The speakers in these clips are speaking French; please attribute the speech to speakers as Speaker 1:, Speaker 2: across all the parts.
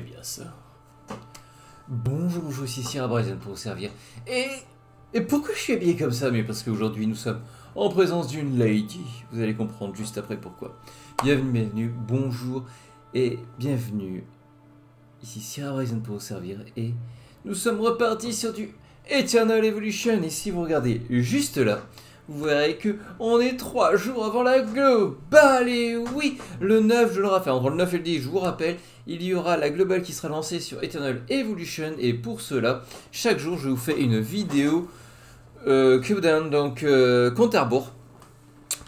Speaker 1: bien ça. Bonjour, bonjour, ici Sierra Bryson pour vous servir. Et, pourquoi je suis habillé comme ça? Mais parce qu'aujourd'hui nous sommes en présence d'une lady. Vous allez comprendre juste après pourquoi. Bienvenue, bienvenue, bonjour et bienvenue. Ici Sierra Bryson pour vous servir. Et nous sommes repartis sur du Eternal Evolution. Et si vous regardez juste là, vous verrez que on est trois jours avant la globale. Et oui, le 9, je le rappelle, entre le 9 et le 10, je vous rappelle, il y aura la globale qui sera lancée sur Eternal Evolution. Et pour cela, chaque jour, je vous fais une vidéo euh, countdown, donc euh, compte à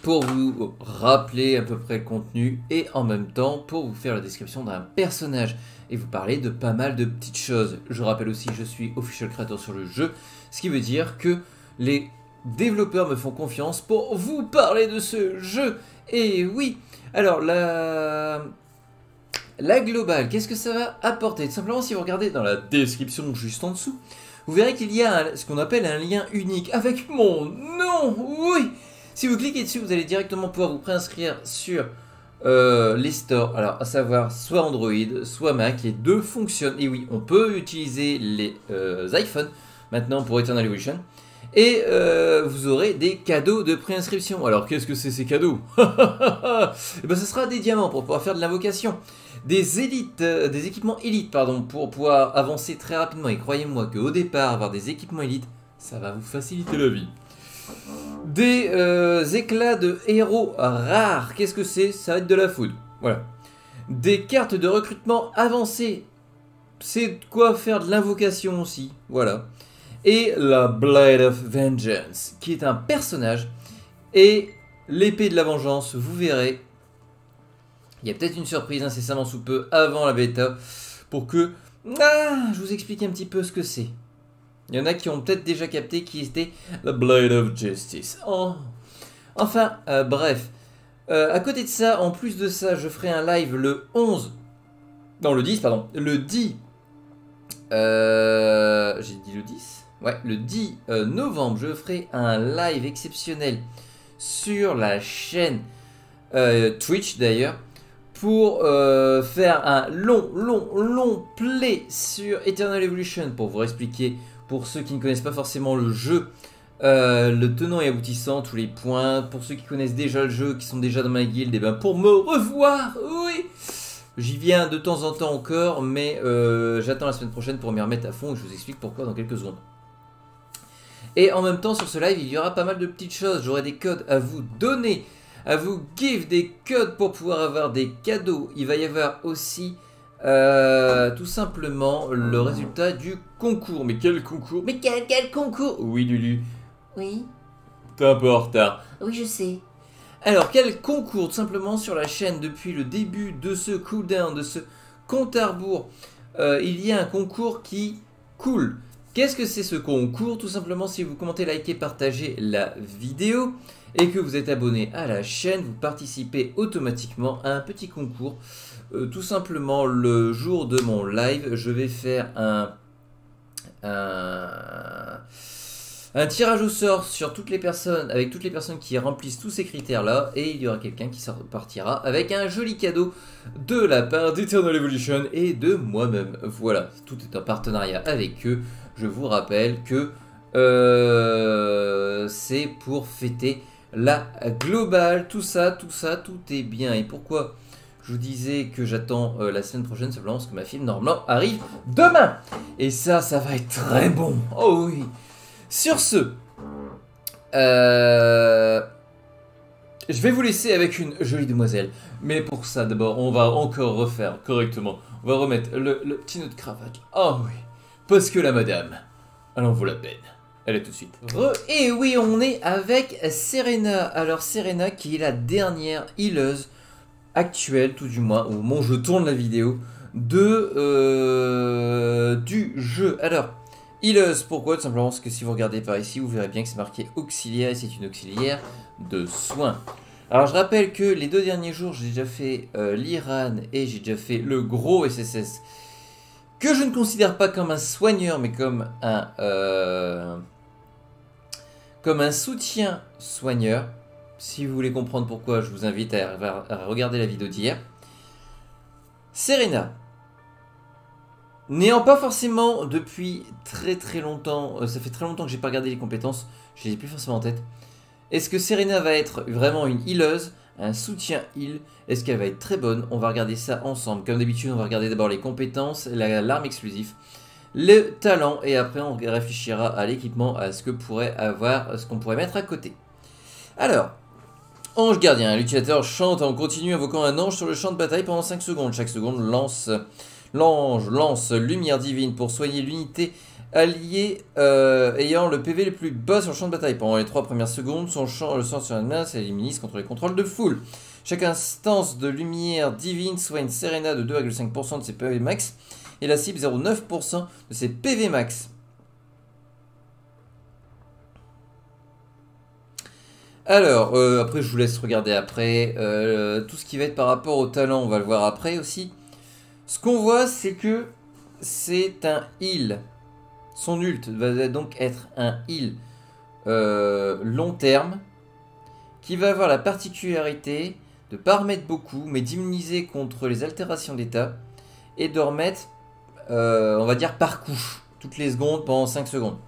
Speaker 1: pour vous rappeler à peu près le contenu et en même temps pour vous faire la description d'un personnage et vous parler de pas mal de petites choses. Je rappelle aussi que je suis official creator sur le jeu, ce qui veut dire que les développeurs me font confiance pour vous parler de ce jeu. Et oui, alors la, la globale, qu'est-ce que ça va apporter? Tout simplement, si vous regardez dans la description juste en dessous, vous verrez qu'il y a ce qu'on appelle un lien unique avec mon nom. Oui Si vous cliquez dessus, vous allez directement pouvoir vous préinscrire sur euh, les stores. Alors, à savoir soit Android, soit Mac. Les deux fonctionnent. Et oui, on peut utiliser les euh, iPhones maintenant pour Eternal Evolution. Et euh, vous aurez des cadeaux de préinscription. Alors qu'est-ce que c'est ces cadeaux Eh ben, Ce sera des diamants pour pouvoir faire de l'invocation. Des élites, euh, des équipements élites, pardon, pour pouvoir avancer très rapidement. Et croyez-moi qu'au départ, avoir des équipements élites, ça va vous faciliter la vie. Des euh, éclats de héros rares. Qu'est-ce que c'est? Ça va être de la food. Voilà. Des cartes de recrutement avancées. C'est quoi faire de l'invocation aussi. Voilà et la Blade of Vengeance, qui est un personnage, et l'épée de la vengeance, vous verrez. Il y a peut-être une surprise incessamment sous peu avant la bêta, pour que ah, je vous explique un petit peu ce que c'est. Il y en a qui ont peut-être déjà capté qui était la Blade of Justice. Oh. Enfin, euh, bref. Euh, à côté de ça, en plus de ça, je ferai un live le 11. Non, le 10, pardon. Le 10. Euh, J'ai dit le 10 Ouais, le 10 euh, novembre, je ferai un live exceptionnel sur la chaîne euh, Twitch d'ailleurs pour euh, faire un long, long, long play sur Eternal Evolution pour vous expliquer, pour ceux qui ne connaissent pas forcément le jeu, le tenant et aboutissant, tous les points. Pour ceux qui connaissent déjà le jeu, qui sont déjà dans ma guilde, et ben pour me revoir, oui J'y viens de temps en temps encore, mais j'attends la semaine prochaine pour m'y remettre à fond et je vous explique pourquoi dans quelques secondes. Et en même temps, sur ce live, il y aura pas mal de petites choses. J'aurai des codes à vous donner, à vous give des codes pour pouvoir avoir des cadeaux. Il va y avoir aussi euh, tout simplement le résultat du concours. Mais quel concours? Mais quel, quel concours? Oui, Lulu,
Speaker 2: Oui,
Speaker 1: t'es un peu en retard.
Speaker 2: oui, je sais.
Speaker 1: Alors, quel concours Tout simplement sur la chaîne depuis le début de ce cooldown, de ce compte à rebours, euh, il y a un concours qui coule. Qu'est-ce que c'est ce concours Tout simplement, si vous commentez, likez, partagez la vidéo et que vous êtes abonné à la chaîne, vous participez automatiquement à un petit concours. Euh, tout simplement, le jour de mon live, je vais faire un, un, un tirage au sort sur toutes les personnes, avec toutes les personnes qui remplissent tous ces critères-là, et il y aura quelqu'un qui partira avec un joli cadeau de la part d'Eternal Evolution et de moi-même. Voilà, tout est en partenariat avec eux. Je vous rappelle que euh, c'est pour fêter la globale, tout ça, tout ça, tout est bien. Et pourquoi je vous disais que j'attends euh, la semaine prochaine simplement parce que ma film normalement arrive demain. Et ça, ça va être très bon. Oh oui. Sur ce, euh, je vais vous laisser avec une jolie demoiselle. Mais pour ça, d'abord, on va encore refaire correctement. On va remettre le, petit nœud de cravate. Oh oui. Parce que la madame, elle en vaut la peine. Elle est tout de suite. Re- et oui, on est avec Serena. Alors, Serena qui est la dernière healeuse actuelle, tout du moins, au moment où je tourne la vidéo, de, euh, du jeu. Alors, healeuse, pourquoi Tout simplement parce que si vous regardez par ici, vous verrez bien que c'est marqué auxiliaire et c'est une auxiliaire de soins. Alors, je rappelle que les deux derniers jours, j'ai déjà fait euh, l'Iran et j'ai déjà fait le gros SSS que je ne considère pas comme un soigneur, mais comme un, euh, comme un soutien soigneur. Si vous voulez comprendre pourquoi, je vous invite à regarder la vidéo d'hier. Serena, N'ayant pas forcément depuis très très longtemps, euh, ça fait très longtemps que j'ai pas regardé les compétences, je les ai plus forcément en tête. Est-ce que Serena va être vraiment une healeuse, un soutien heal? Est-ce qu'elle va être très bonne? On va regarder ça ensemble. Comme d'habitude, on va regarder d'abord les compétences, l'arme exclusive, le talent et après on réfléchira à l'équipement, à ce que pourrait avoir, ce qu'on pourrait mettre à côté. Alors, ange gardien, l'utilisateur chante en continu invoquant un ange sur le champ de bataille pendant 5 secondes. Chaque seconde lance L'ange lance lumière divine pour soigner l'unité alliée euh, ayant le PV le plus bas sur le champ de bataille. Pendant les 3 premières secondes, son champ, le sort sur la main s'élimine contre les contrôles de foule. Chaque instance de lumière divine soigne Serena de 2,5% de ses PV max et la cible 0,9% de ses PV max. Alors, euh, après je vous laisse regarder après. Euh, tout ce qui va être par rapport au talent, on va le voir après aussi. Ce qu'on voit, c'est que c'est un heal. Son ult va donc être un heal euh, long terme qui va avoir la particularité de ne pas remettre beaucoup, mais d'immuniser contre les altérations d'état et de remettre, euh, on va dire, par couche, toutes les secondes pendant 5 secondes.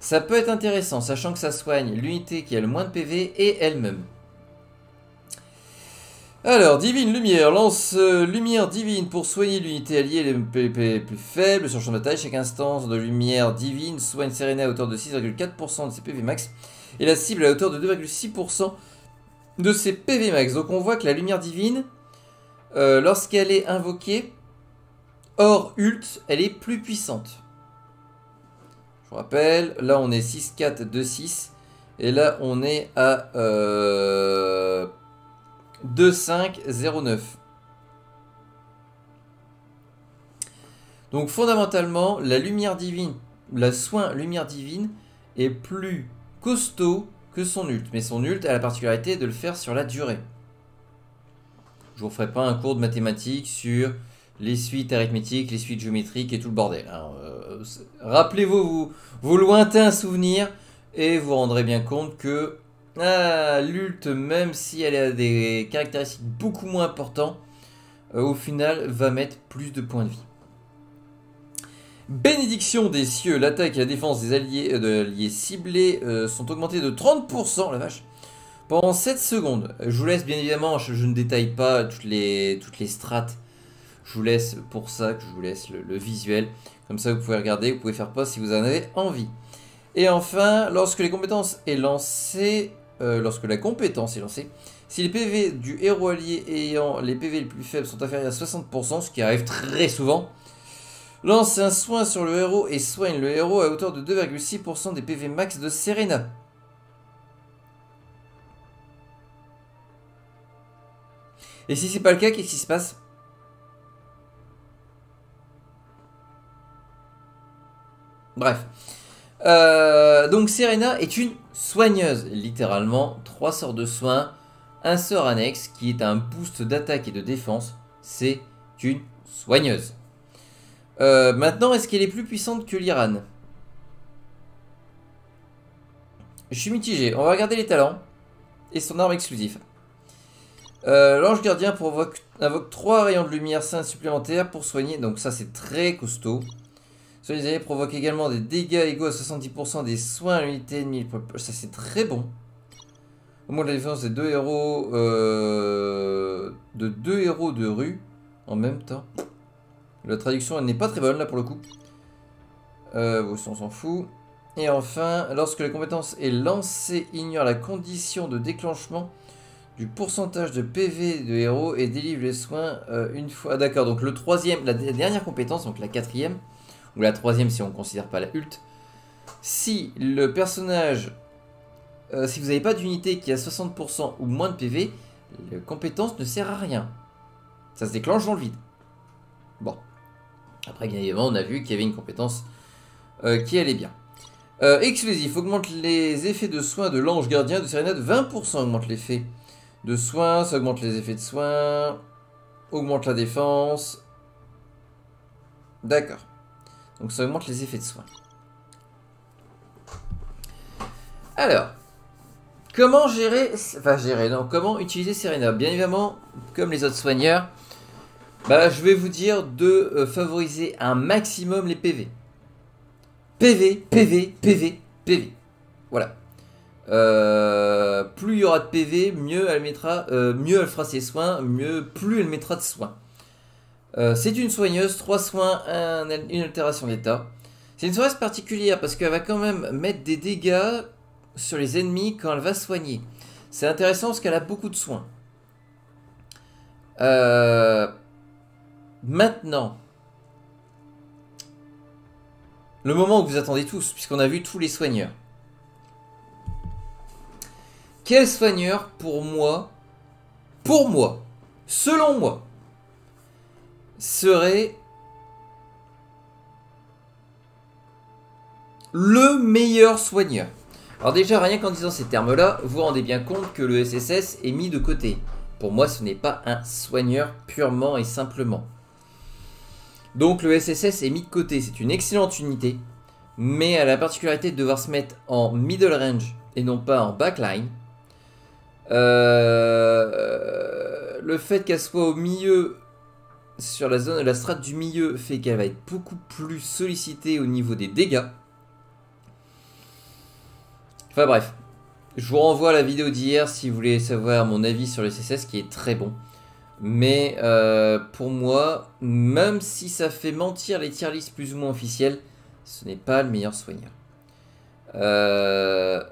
Speaker 1: Ça peut être intéressant, sachant que ça soigne l'unité qui a le moins de PV et elle-même. Alors, Divine Lumière lance euh, Lumière Divine pour soigner l'unité alliée les plus faibles sur champ de bataille. Chaque instance de Lumière Divine soigne Serena à hauteur de 6,4% de ses PV max et la cible à hauteur de 2,6% de ses PV max. Donc on voit que la Lumière Divine, euh, lorsqu'elle est invoquée, hors ult, elle est plus puissante. Je vous rappelle, là on est 6, 4, 2, 6. Et là on est à... Euh, 2509. Donc fondamentalement, la lumière divine, la soin lumière divine est plus costaud que son ult. Mais son ult a la particularité de le faire sur la durée. Je vous ferai pas un cours de mathématiques sur les suites arithmétiques, les suites géométriques et tout le bordel. Hein. Euh, rappelez-vous vos lointains souvenirs et vous rendrez bien compte que ah, l'ult, même si elle a des caractéristiques beaucoup moins importantes, euh, au final va mettre plus de points de vie. Bénédiction des cieux, l'attaque et la défense des alliés, euh, ciblés euh, sont augmentés de 30%, la vache, pendant 7 secondes. Je vous laisse bien évidemment, je, ne détaille pas toutes les, toutes strates. Je vous laisse pour ça que je vous laisse le, visuel. Comme ça vous pouvez regarder, vous pouvez faire pas si vous en avez envie. Et enfin, lorsque les compétences est lancées, euh, lorsque la compétence est lancée. Si les PV du héros allié ayant les PV les plus faibles sont inférieurs à 60%, ce qui arrive très souvent, lance un soin sur le héros et soigne le héros à hauteur de 2,6% des PV max de Serena. Et si c'est pas le cas, qu'est-ce qui se passe? Bref. Euh, donc Serena est une soigneuse, littéralement, trois sorts de soins, un sort annexe qui est un boost d'attaque et de défense, c'est une soigneuse. Euh, maintenant, est-ce qu'elle est plus puissante que l'Iran? Je suis mitigé, on va regarder les talents et son arme exclusive. Euh, L'ange gardien provoque, invoque 3 rayons de lumière sainte supplémentaires pour soigner, donc ça c'est très costaud. Soit les alliés provoquent également des dégâts égaux à 70% des soins à l'unité ennemie. Ça, c'est très bon. Au moins la défense des deux héros euh, de deux héros de rue en même temps. La traduction n'est pas très bonne là pour le coup. Euh, on s'en fout. Et enfin, lorsque la compétence est lancée, ignore la condition de déclenchement du pourcentage de PV de héros et délivre les soins euh, une fois. Ah, d'accord, donc le troisième, la dernière compétence, donc la quatrième, ou la troisième si on ne considère pas la ult, si le personnage, euh, si vous n'avez pas d'unité qui a 60% ou moins de PV, la compétence ne sert à rien. Ça se déclenche dans le vide. Bon. Après, bien évidemment, on a vu qu'il y avait une compétence euh, qui allait bien. Euh, exclusif, augmente les effets de soins de l'ange gardien de Serena de 20%. Augmente l'effet de soins, ça augmente les effets de soins, augmente la défense. D'accord. Donc ça augmente les effets de soins. Alors, comment gérer, enfin gérer, non, comment utiliser Serena? Bien évidemment, comme les autres soigneurs, Bah, je vais vous dire de euh, favoriser un maximum les PV. PV, PV, PV, PV. Voilà. Euh, plus il y aura de PV, mieux elle mettra, euh, mieux elle fera ses soins, mieux plus elle mettra de soins. C'est une soigneuse, 3 soins, une altération d'état. C'est une soigneuse particulière parce qu'elle va quand même mettre des dégâts sur les ennemis quand elle va soigner. C'est intéressant parce qu'elle a beaucoup de soins. Euh, maintenant, le moment où vous attendez tous, puisqu'on a vu tous les soigneurs. Quel soigneur pour moi, pour moi, selon moi, serait le meilleur soigneur Alors déjà, rien qu'en disant ces termes-là, vous rendez bien compte que le SSS est mis de côté. Pour moi, ce n'est pas un soigneur purement et simplement. Donc le SSS est mis de côté, c'est une excellente unité, mais elle a la particularité de devoir se mettre en middle range et non pas en backline. Euh, le fait qu'elle soit au milieu, sur la zone, la strate du milieu, fait qu'elle va être beaucoup plus sollicitée au niveau des dégâts. Enfin bref, je vous renvoie à la vidéo d'hier si vous voulez savoir mon avis sur le SSS qui est très bon. Mais euh, pour moi, même si ça fait mentir les tier lists plus ou moins officiels, ce n'est pas le meilleur soigneur. Euh,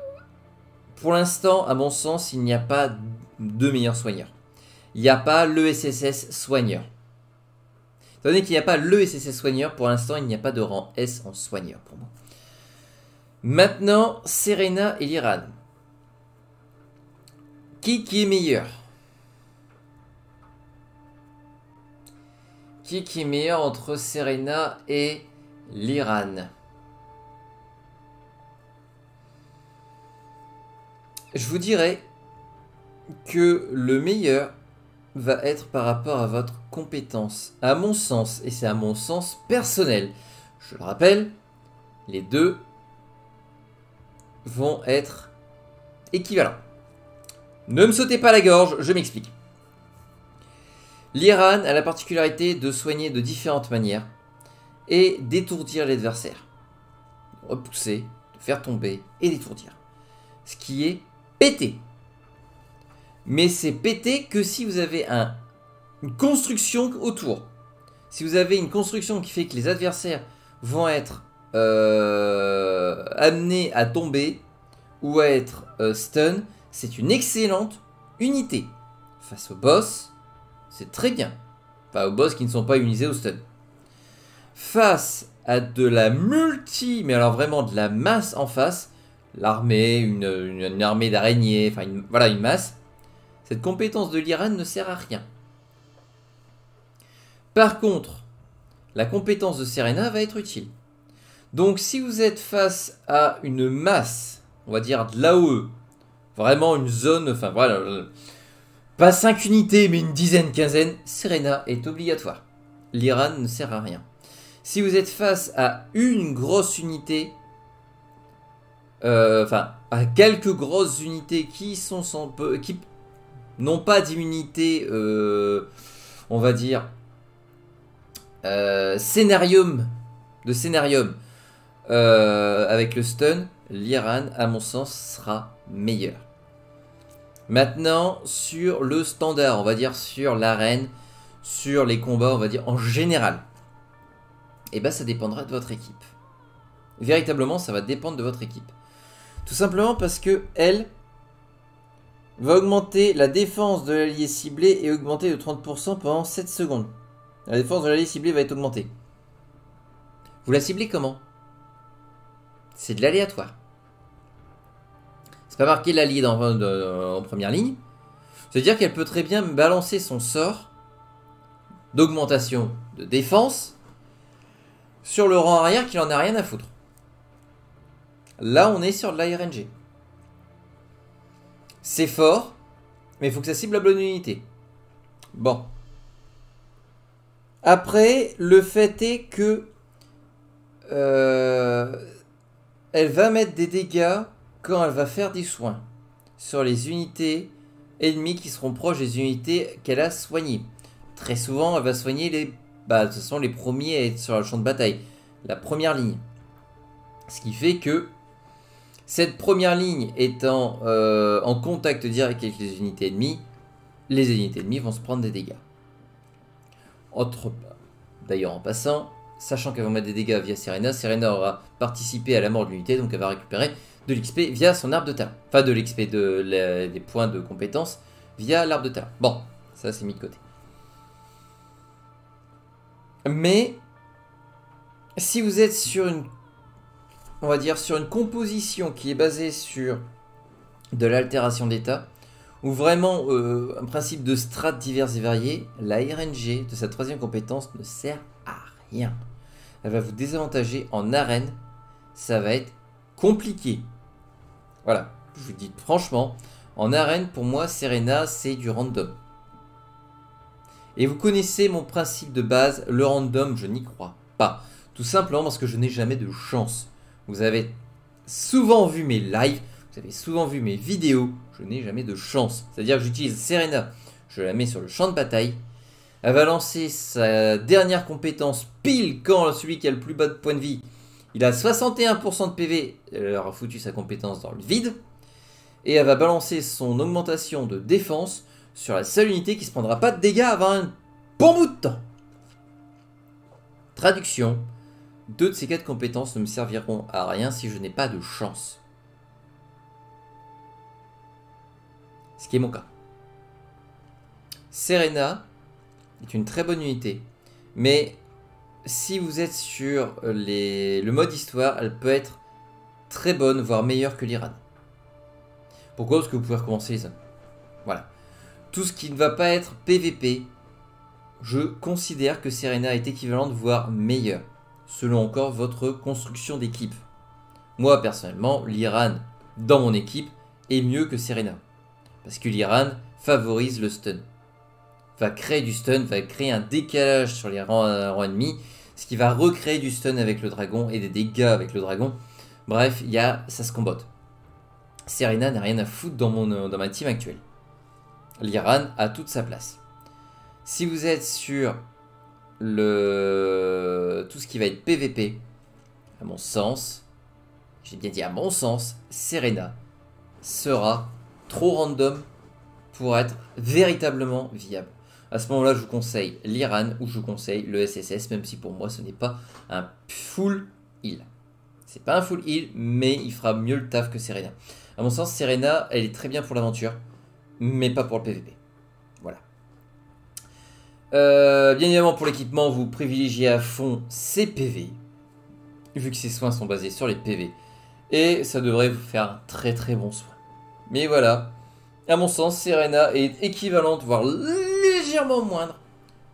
Speaker 1: pour l'instant, à mon sens, il n'y a pas de meilleur soigneur. Il n'y a pas le SSS soigneur. Étant donné qu'il n'y a pas le SSS soigneur, pour l'instant, il n'y a pas de rang S en soigneur pour moi. Maintenant, Serena et Liran. Qui, qui est meilleur? Qui, est meilleur entre Serena et l'Iran? Je vous dirais que le meilleur va être par rapport à votre compétence. À mon sens, et c'est à mon sens personnel, je le rappelle, les deux vont être équivalents. Ne me sautez pas la gorge, je m'explique. L'Iran a la particularité de soigner de différentes manières et d'étourdir l'adversaire. Repousser, de faire tomber et d'étourdir. Ce qui est pété. Mais c'est pété que si vous avez un, une construction autour. Si vous avez une construction qui fait que les adversaires vont être euh, amenés à tomber ou à être euh, stun, c'est une excellente unité. Face au boss, c'est très bien. Enfin, aux boss qui ne sont pas immunisés au stun. Face à de la multi, mais alors vraiment de la masse en face, l'armée, une, armée d'araignées, enfin voilà une masse, cette compétence de l'Iran ne sert à rien. Par contre, la compétence de Serena va être utile. Donc si vous êtes face à une masse, on va dire de l'AOE, vraiment une zone, enfin voilà, pas 5 unités, mais une dizaine, quinzaine, Serena est obligatoire. L'Iran ne sert à rien. Si vous êtes face à une grosse unité, euh, enfin, à quelques grosses unités qui sont sans qui n'ont pas d'immunité, euh, on va dire, euh, scénarium, de scénarium, avec le stun, l'Iran, à mon sens, sera meilleur. Maintenant, sur le standard, on va dire sur l'arène, sur les combats, on va dire en général, eh bien ça dépendra de votre équipe. Véritablement, ça va dépendre de votre équipe. Tout simplement parce que elle va augmenter la défense de l'allié ciblé et augmenter de 30% pendant 7 secondes. La défense de l'allié ciblé va être augmentée. Vous la ciblez comment? C'est de l'aléatoire pas marqué l'allié en, première ligne. C'est-à-dire qu'elle peut très bien balancer son sort d'augmentation de défense sur le rang arrière qui en a rien à foutre. Là, on est sur de l'ARNG. C'est fort, mais il faut que ça cible la bonne unité. Bon. Après, le fait est que euh, elle va mettre des dégâts quand elle va faire des soins sur les unités ennemies qui seront proches des unités qu'elle a soignées. très souvent, elle va soigner les... Bah, ce sont les premiers à être sur le champ de bataille. La première ligne. Ce qui fait que cette première ligne étant euh, en contact direct avec les unités ennemies, les unités ennemies vont se prendre des dégâts. D'ailleurs, en passant, sachant qu'elle va mettre des dégâts via Serena, Serena aura participé à la mort de l'unité, donc elle va récupérer de l'XP via son arbre de talent. Enfin, de l'XP, de, des points de compétence via l'arbre de talent. Bon, ça c'est mis de côté. Mais, si vous êtes sur une, on va dire, sur une composition qui est basée sur de l'altération d'état, ou vraiment euh, un principe de strat divers et variés, la RNG de sa troisième compétence ne sert à rien. Elle va vous désavantager en arène, ça va être compliqué. Voilà, je vous dis franchement, en arène pour moi Serena c'est du random. Et vous connaissez mon principe de base, le random je n'y crois pas. Tout simplement parce que je n'ai jamais de chance. Vous avez souvent vu mes lives, vous avez souvent vu mes vidéos, je n'ai jamais de chance. C'est-à-dire que j'utilise Serena, je la mets sur le champ de bataille, elle va lancer sa dernière compétence pile quand celui qui a le plus bas de points de vie, il a 61% de PV, elle aura foutu sa compétence dans le vide, et elle va balancer son augmentation de défense sur la seule unité qui se prendra pas de dégâts avant un bon bout de temps. Traduction, deux de ces quatre compétences ne me serviront à rien si je n'ai pas de chance. Ce qui est mon cas. Serena est une très bonne unité, mais si vous êtes sur le mode histoire, elle peut être très bonne, voire meilleure que l'Iran. Pourquoi? Parce que vous pouvez recommencer les zones. Voilà. Tout ce qui ne va pas être PVP, je considère que Serena est équivalente, voire meilleure, selon encore votre construction d'équipe. Moi, personnellement, l'Iran, dans mon équipe, est mieux que Serena. Parce que l'Iran favorise le stun. Va créer du stun, va créer un décalage sur les rangs, euh, ennemis, ce qui va recréer du stun avec le dragon et des dégâts avec le dragon. Bref, y a, ça se combote. Serena n'a rien à foutre dans, mon, euh, dans ma team actuelle. L'Iran a toute sa place. Si vous êtes sur le tout ce qui va être PVP, à mon sens, j'ai bien dit à mon sens, Serena sera trop random pour être véritablement viable. À ce moment-là, je vous conseille l'Iran ou je vous conseille le SSS, même si pour moi ce n'est pas un full heal. C'est pas un full heal, mais il fera mieux le taf que Serena. À mon sens, Serena, elle est très bien pour l'aventure, mais pas pour le PVP. Euh, bien évidemment, pour l'équipement, vous privilégiez à fond ses PV, vu que ses soins sont basés sur les PV. Et ça devrait vous faire un très très bon soin. Mais voilà, à mon sens, Serena est équivalente, voire légèrement moindre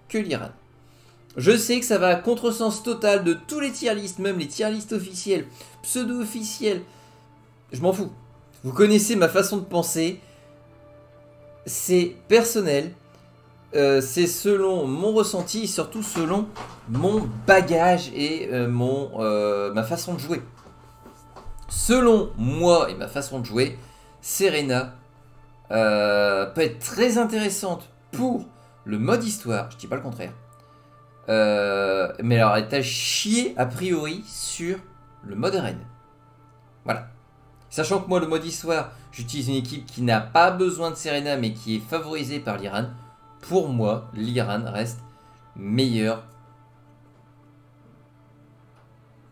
Speaker 1: que l'Iran. Je sais que ça va à contresens total de tous les tier lists, même les tier lists officiels, pseudo-officiels. Je m'en fous. Vous connaissez ma façon de penser. C'est personnel. Euh, c'est selon mon ressenti, surtout selon mon bagage et euh, mon, euh, ma façon de jouer. Selon moi et ma façon de jouer, Serena peut être très intéressante pour le mode histoire, je dis pas le contraire. mais alors elle à chier a priori sur le mode arène. Voilà. Sachant que moi, le mode histoire, j'utilise une équipe qui n'a pas besoin de Serena, mais qui est favorisée par l'Iran. Pour moi, l'Iran reste meilleur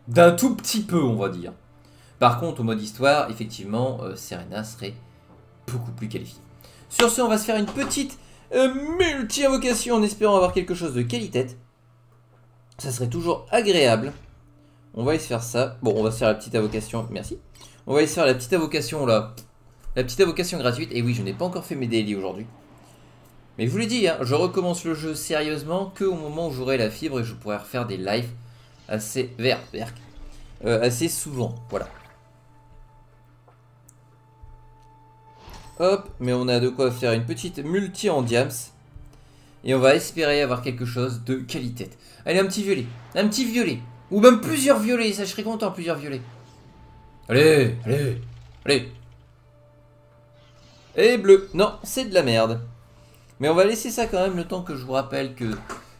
Speaker 1: d'un tout petit peu, on va dire. Par contre, au mode histoire, effectivement, euh, Serena serait beaucoup plus qualifiée. Sur ce, on va se faire une petite euh, multi-invocation en espérant avoir quelque chose de qualité. Ça serait toujours agréable. On va essayer de faire ça. Bon, on va se faire la petite invocation. Merci. On va essayer de faire la petite invocation là. La petite invocation gratuite. Et oui, je n'ai pas encore fait mes daily aujourd'hui. Mais je vous l'ai dit, hein, je recommence le jeu sérieusement que au moment où j'aurai la fibre et je pourrai refaire des lives assez vert, euh, assez souvent. Voilà. Hop, mais on a de quoi faire une petite multi en diams. Et on va espérer avoir quelque chose de qualité. Allez, un petit violet. Un petit violet. Ou même plusieurs violets, ça je serais content, plusieurs violets. Allez, allez, allez. Et bleu. Non, c'est de la merde. Mais on va laisser ça quand même le temps que je vous rappelle que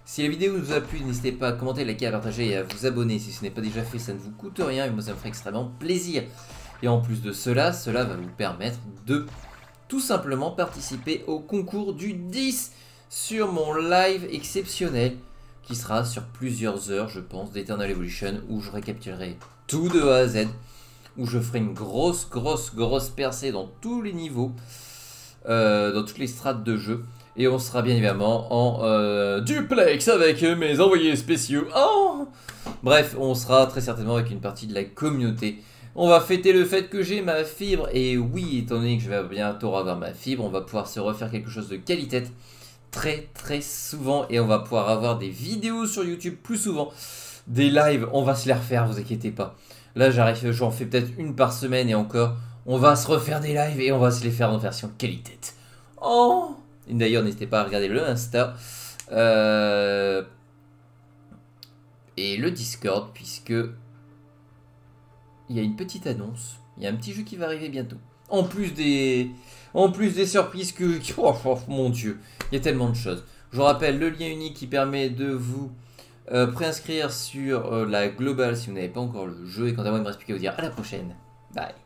Speaker 1: si la vidéo vous a plu, n'hésitez pas à commenter, liker, à partager et à vous abonner si ce n'est pas déjà fait, ça ne vous coûte rien et moi ça me ferait extrêmement plaisir. Et en plus de cela, cela va vous permettre de tout simplement participer au concours du 10 sur mon live exceptionnel qui sera sur plusieurs heures, je pense, d'Eternal Evolution où je récapitulerai tout de A à Z, où je ferai une grosse, grosse, grosse percée dans tous les niveaux, euh, dans toutes les strates de jeu. Et on sera bien évidemment en euh, duplex avec mes envoyés spéciaux. Oh Bref, on sera très certainement avec une partie de la communauté. On va fêter le fait que j'ai ma fibre. Et oui, étant donné que je vais bientôt avoir ma fibre, on va pouvoir se refaire quelque chose de qualité très très souvent. Et on va pouvoir avoir des vidéos sur YouTube plus souvent. Des lives, on va se les refaire, vous inquiétez pas. Là, j'arrive, j'en fais peut-être une par semaine et encore. On va se refaire des lives et on va se les faire en version qualité. Oh D'ailleurs, n'hésitez pas à regarder le Insta. Euh, et le Discord, puisque il y a une petite annonce. Il y a un petit jeu qui va arriver bientôt. En plus des, en plus des surprises que... Oh, oh, mon dieu, il y a tellement de choses. Je vous rappelle le lien unique qui permet de vous euh, préinscrire sur euh, la globale si vous n'avez pas encore le jeu. Et quant à moi, il me reste plus qu'à vous dire à la prochaine. Bye.